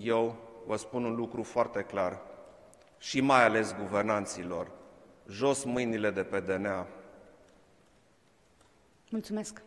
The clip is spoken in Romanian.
eu vă spun un lucru foarte clar și mai ales guvernanților, jos mâinile de pe DNA. Mulțumesc!